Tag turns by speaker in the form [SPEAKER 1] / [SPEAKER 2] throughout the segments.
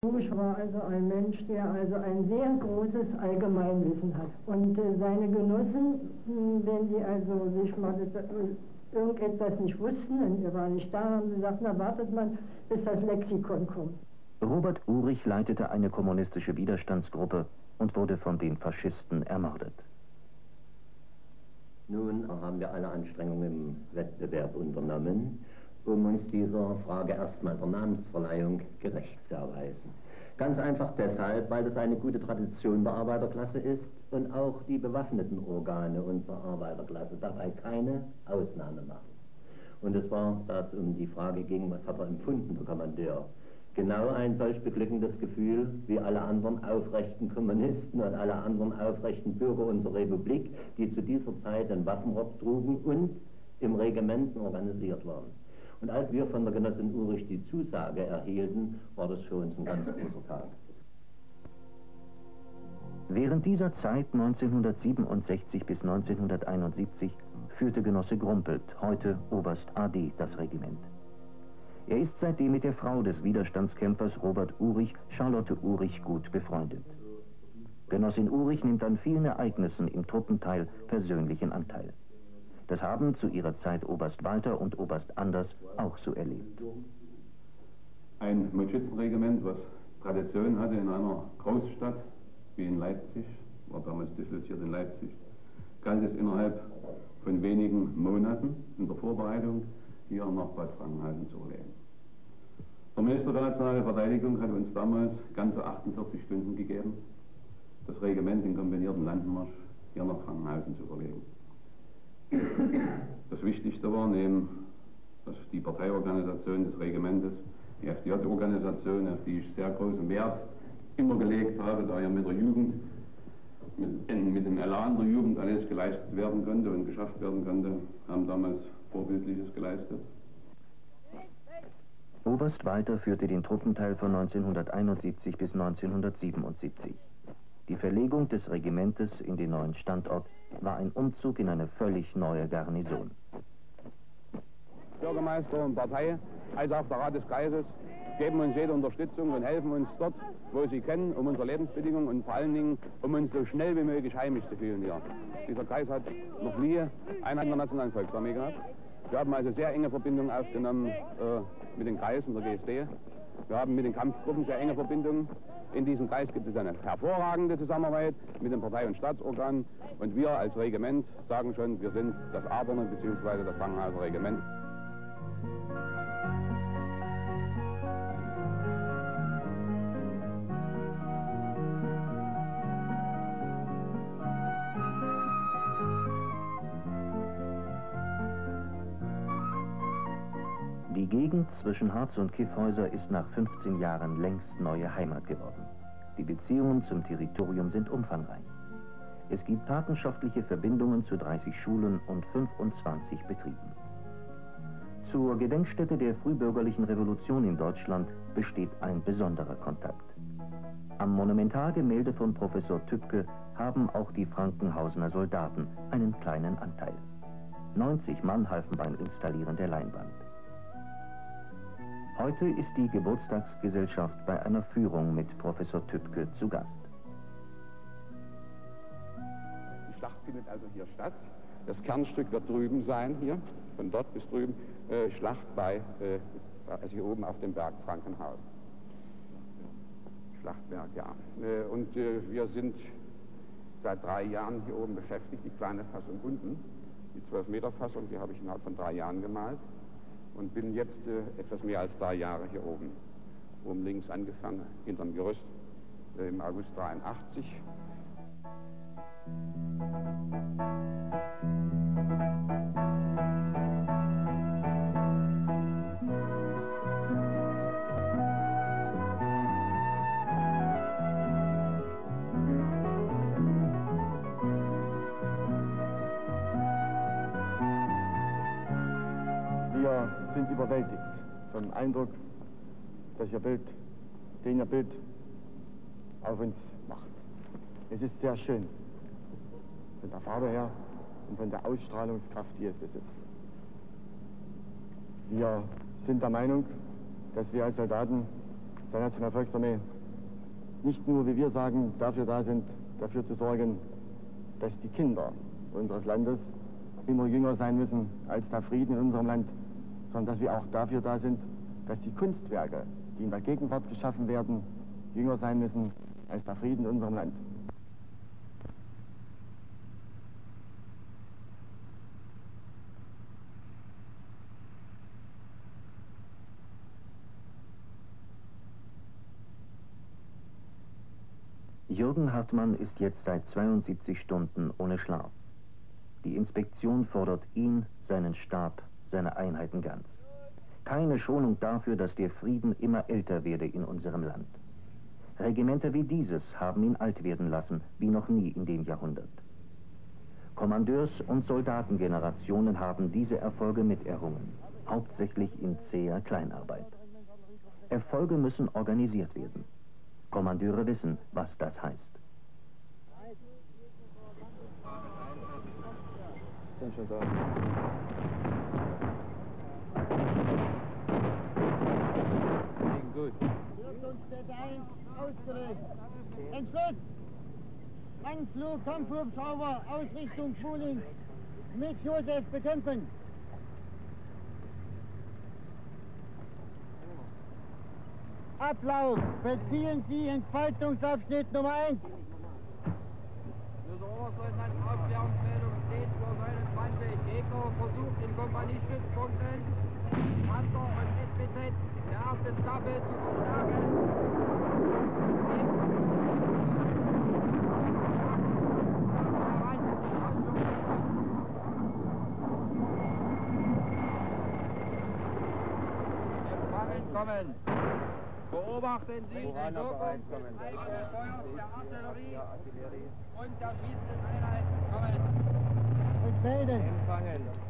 [SPEAKER 1] Busch war also ein Mensch, der also ein sehr großes Allgemeinwissen hat. Und äh, seine Genossen, mh, wenn sie also sich mal äh, irgendetwas nicht wussten und er war nicht da, haben sie gesagt, na wartet man, bis das Lexikon kommt.
[SPEAKER 2] Robert Urich leitete eine kommunistische Widerstandsgruppe und wurde von den Faschisten ermordet.
[SPEAKER 3] Nun haben wir alle Anstrengungen im Wettbewerb unternommen, um uns dieser Frage erstmal der Namensverleihung gerecht zu erweisen. Ganz einfach deshalb, weil das eine gute Tradition der Arbeiterklasse ist und auch die bewaffneten Organe unserer Arbeiterklasse dabei keine Ausnahme machen. Und es war, da es um die Frage ging, was hat er empfunden, der Kommandeur, genau ein solch beglückendes Gefühl wie alle anderen aufrechten Kommunisten und alle anderen aufrechten Bürger unserer Republik, die zu dieser Zeit den Waffenrock trugen und im Regimenten organisiert waren. Und als wir von der Genossin Ulrich die Zusage erhielten, war das für uns ein ganz großer Tag.
[SPEAKER 2] Während dieser Zeit 1967 bis 1971 führte Genosse Grumpelt, heute Oberst AD, das Regiment. Er ist seitdem mit der Frau des Widerstandskämpfers Robert Urich, Charlotte Urich, gut befreundet. Genossin Urich nimmt an vielen Ereignissen im Truppenteil persönlichen Anteil. Das haben zu ihrer Zeit Oberst Walter und Oberst Anders auch so erlebt.
[SPEAKER 4] Ein Mutschützenregiment, was Tradition hatte in einer Großstadt wie in Leipzig, war damals disloziert in Leipzig, galt es innerhalb von wenigen Monaten in der Vorbereitung hier nach Bad Frankenhausen zu erleben. Der Minister für nationale Verteidigung hat uns damals ganze 48 Stunden gegeben, das Regiment in kombinierten Landmarsch hier nach Frankenhausen zu verlegen. Das Wichtigste war neben dass die Parteiorganisation des Regimentes, die FDJ-Organisation, auf die ich sehr großen Wert immer gelegt habe, da ja mit der Jugend, mit, mit dem Elan der Jugend alles geleistet werden konnte und geschafft werden konnte, haben damals Vorbildliches geleistet.
[SPEAKER 2] Oberst Walter führte den Truppenteil von 1971 bis 1977. Die Verlegung des Regimentes in den neuen Standort war ein Umzug in eine völlig neue Garnison.
[SPEAKER 5] Bürgermeister und Partei, als auch der Rat des Kreises, geben uns jede Unterstützung und helfen uns dort, wo sie können, um unsere Lebensbedingungen und vor allen Dingen, um uns so schnell wie möglich heimisch zu fühlen hier. Dieser Kreis hat noch nie eine internationalen Volksarmee gehabt. Wir haben also sehr enge Verbindungen aufgenommen äh, mit den Kreisen der GSD. Wir haben mit den Kampfgruppen sehr enge Verbindungen. In diesem Kreis gibt es eine hervorragende Zusammenarbeit mit den Partei- und Staatsorganen. Und wir als Regiment sagen schon, wir sind das Aderne bzw. das Frankenhauser Regiment.
[SPEAKER 2] Die Gegend zwischen Harz und Kiffhäuser ist nach 15 Jahren längst neue Heimat geworden. Die Beziehungen zum Territorium sind umfangreich. Es gibt partnerschaftliche Verbindungen zu 30 Schulen und 25 Betrieben. Zur Gedenkstätte der frühbürgerlichen Revolution in Deutschland besteht ein besonderer Kontakt. Am Monumentalgemälde von Professor Tübke haben auch die Frankenhausener Soldaten einen kleinen Anteil. 90 Mann halfen beim Installieren der Leinwand. Heute ist die Geburtstagsgesellschaft bei einer Führung mit Professor Tübke zu Gast.
[SPEAKER 5] Die Schlacht findet also hier statt. Das Kernstück wird drüben sein, hier, von dort bis drüben. Äh, Schlacht bei, äh, also hier oben auf dem Berg Frankenhausen. Schlachtberg, ja. Äh, und äh, wir sind seit drei Jahren hier oben beschäftigt, die kleine Fassung unten. Die 12-Meter-Fassung, die habe ich innerhalb von drei Jahren gemalt und bin jetzt äh, etwas mehr als drei Jahre hier oben. Oben links angefangen, hinterm Gerüst, äh, im August 83.
[SPEAKER 6] Wir überwältigt vom Eindruck, dass Ihr Bild, den Ihr Bild auf uns macht. Es ist sehr schön, von der Farbe her und von der Ausstrahlungskraft, die es besitzt. Wir sind der Meinung, dass wir als Soldaten der Nationalen Volksarmee nicht nur, wie wir sagen, dafür da sind, dafür zu sorgen, dass die Kinder unseres Landes immer jünger sein müssen als der Frieden in unserem Land, sondern dass wir auch dafür da sind, dass die Kunstwerke, die in der Gegenwart geschaffen werden, jünger sein müssen als der Frieden in unserem Land.
[SPEAKER 2] Jürgen Hartmann ist jetzt seit 72 Stunden ohne Schlaf. Die Inspektion fordert ihn, seinen Stab, seine Einheiten ganz. Keine Schonung dafür, dass der Frieden immer älter werde in unserem Land. Regimenter wie dieses haben ihn alt werden lassen, wie noch nie in dem Jahrhundert. Kommandeurs- und Soldatengenerationen haben diese Erfolge miterrungen, hauptsächlich in zäher Kleinarbeit. Erfolge müssen organisiert werden. Kommandeure wissen, was das heißt.
[SPEAKER 7] Sind schon da. Gut.
[SPEAKER 8] Rüstungsstätte 1 ausgelöst. Entschluss! Anflug, Kampfhubschrauber, Ausrichtung Fuhling. Mit Josef bekämpfen. Ablauf. Beziehen Sie Entfaltungsabschnitt Nummer 1.
[SPEAKER 9] Dieser Oberstleutnant Aufklärungsmeldung 10 Uhr 29. Gegner versucht in Kompaniestützpunkten Panzer und SBZ der ersten Staffel zu verstärken. Empfangen kommen. Beobachten Sie die Wirkung des eigenen Feuers der Artillerie und der schießenden Einheiten kommen.
[SPEAKER 8] Und melden.
[SPEAKER 7] Empfangen.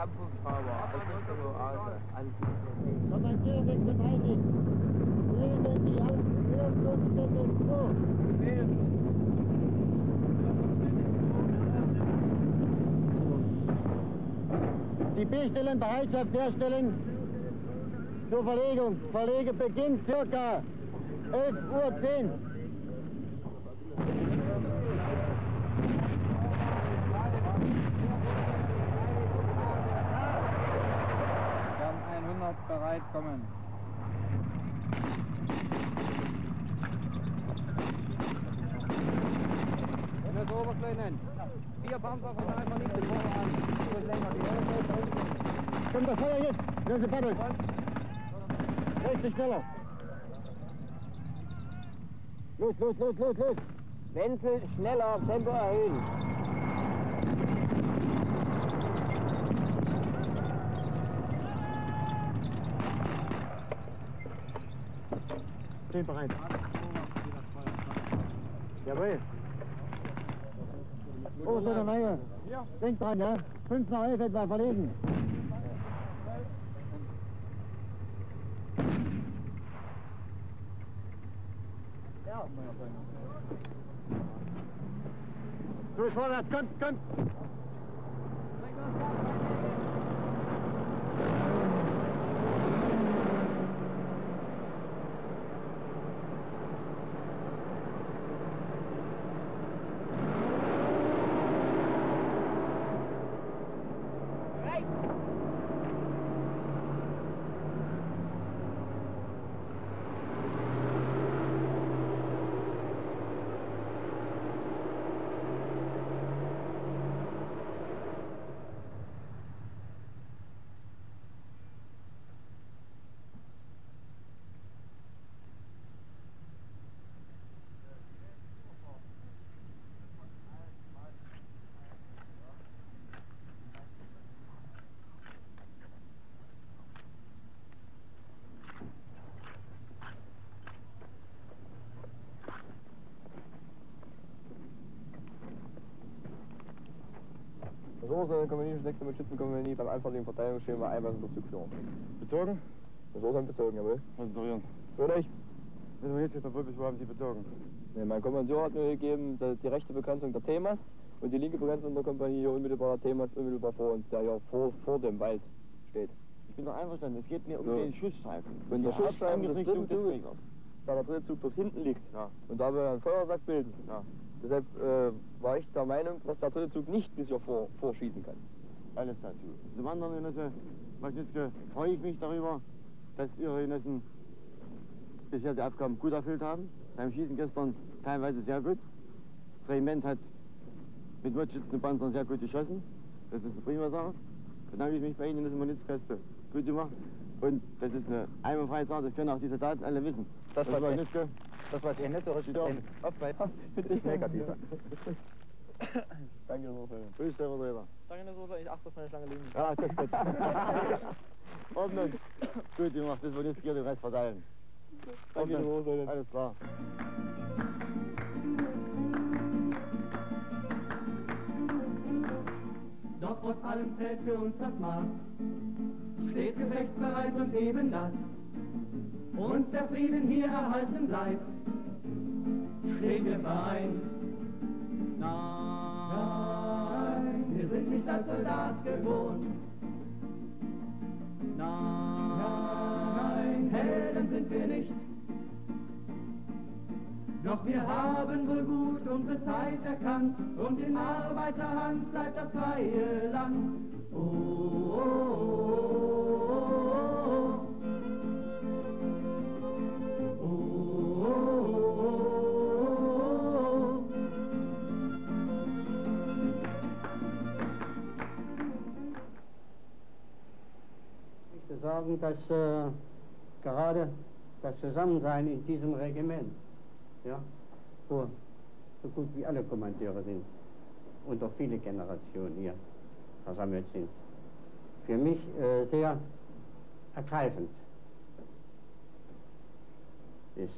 [SPEAKER 7] Kampfhubschrauber. Ausrüstung Oase. Anflug.
[SPEAKER 8] Kommandeur 36. Legen Sie auf Rüstungsstätte 2. Die B-Stellen Bereitschaft herstellen zur Verlegung. Verlege beginnt circa 11.10 Uhr.
[SPEAKER 9] Wir haben 100 bereit, kommen. Das ist Oberstleutnant. Vier Panzer verteilen wir nicht den Vorder an.
[SPEAKER 8] Kommt das Feuer jetzt? Löse Paddel. Richtig schneller. Los, los, los, los, los.
[SPEAKER 9] Wenzel, schneller, Tempo erhöhen.
[SPEAKER 8] Stehen bereit. Jawohl. Oh, so eine Menge. Denk dran, ja? Fünf nach elf etwa verlegen. Los, vorwärts, kommt, kommt.
[SPEAKER 7] Ressourcen Kompanie, 6. Schützenkompanie beim einfachen Verteidigungsschema Eiweiß und Zugführung.
[SPEAKER 6] Bezogen?
[SPEAKER 7] Ressourcen bezogen, jawohl.
[SPEAKER 6] Konzentrieren.
[SPEAKER 7] Würde ich?
[SPEAKER 6] Wissen wir jetzt nicht wirklich, wo haben Sie bezogen?
[SPEAKER 7] Nee, mein Kommandeur hat mir gegeben, dass die rechte Begrenzung der Themas und die linke Begrenzung der Kompanie hier unmittelbar der Themas unmittelbar vor uns, der ja vor, vor dem Wald steht.
[SPEAKER 6] Ich bin doch einverstanden. Es geht mir um
[SPEAKER 7] So.
[SPEAKER 6] den Schussstreifen.
[SPEAKER 7] Wenn der Schussstreifen des dritten Zuges, da der dritte Zug dort hinten liegt
[SPEAKER 6] Ja.
[SPEAKER 7] und da wir einen Feuersack bilden.
[SPEAKER 6] Ja.
[SPEAKER 7] Deshalb äh, war ich der Meinung, dass der dritte Zug nicht bis hier vor, vorschießen kann.
[SPEAKER 6] Alles dazu. Zum anderen, Genosse Maschnitzke, freue ich mich darüber, dass Ihre Genossen bisher die Aufgaben gut erfüllt haben. Beim Schießen gestern teilweise sehr gut. Das Regiment hat mit Mordschützen Panzern sehr gut geschossen. Das ist eine prima Sache. Bedanke ich mich bei Ihnen, dass hast du gut gemacht. Und das ist eine einwandfreie Sache, das können auch die Soldaten alle wissen.
[SPEAKER 7] Das, was er-
[SPEAKER 6] Maschnitzke,
[SPEAKER 7] Das, was ihr nicht so richtig
[SPEAKER 6] Ja.
[SPEAKER 7] aufweist, finde ich negativ. Danke, Herr Vorfeld.
[SPEAKER 6] Grüß dich, Vertreter.
[SPEAKER 7] Danke, Herr Vorfeld. Ich achte auf meine Schlange liegen.
[SPEAKER 6] Ja, das ist gut. Ordnung. Gut gemacht, das wird jetzt hier den Rest verteilen.
[SPEAKER 7] Danke, Herr Vorfeld.
[SPEAKER 6] Alles klar.
[SPEAKER 10] Doch trotz allem zählt für uns das Maß. Steht gefechtsbereit und eben das. Uns der Frieden hier erhalten bleibt. Stehen wir vereint. Nein, wir sind nicht als Soldat gewohnt. Nein, Helden sind wir nicht. Doch wir haben wohl gut unsere Zeit erkannt und in Arbeiterhand bleibt das freie Land. Oh, oh, oh.
[SPEAKER 11] Ich möchte sagen, dass äh, gerade das Zusammensein in diesem Regiment, ja, wo so gut wie alle Kommandeure sind und auch viele Generationen hier versammelt sind, für mich äh, sehr ergreifend ist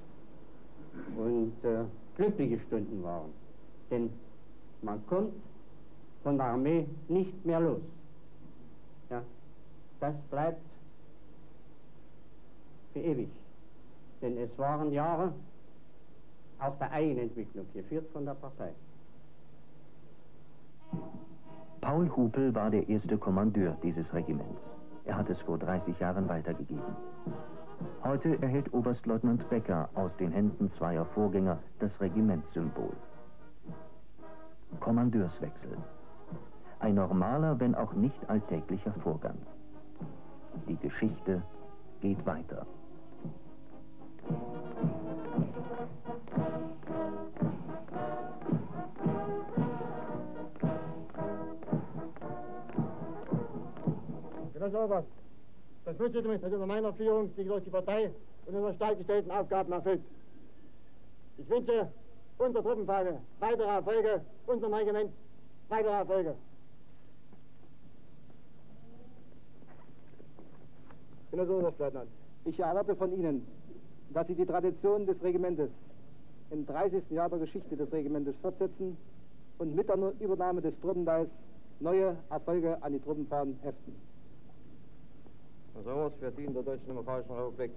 [SPEAKER 11] und äh, glückliche Stunden waren. Denn man kommt von der Armee nicht mehr los. Ja, das bleibt für ewig. Denn es waren Jahre auch der Eigenentwicklung, geführt von der Partei.
[SPEAKER 2] Paul Hupel war der erste Kommandeur dieses Regiments. Er hat es vor 30 Jahren weitergegeben. Heute erhält Oberstleutnant Becker aus den Händen zweier Vorgänger das Regimentssymbol. Kommandeurswechsel. Ein normaler, wenn auch nicht alltäglicher Vorgang. Die Geschichte geht weiter.
[SPEAKER 8] Oberst, das Schutzregiment hat unter meiner Führung sich durch die Partei und unsere stark gestellten Aufgaben erfüllt. Ich wünsche unserer Truppenpfade weitere Erfolge, unserem Regiment weitere Erfolge.
[SPEAKER 7] Oberstleutnant, ich erwarte von Ihnen, dass Sie die Tradition des Regimentes im 30. Jahr der Geschichte des Regimentes fortsetzen und mit der Übernahme des Truppenteils neue Erfolge an die Truppenfahnen heften.
[SPEAKER 6] Sowas in der Deutschen Demokratischen Republik.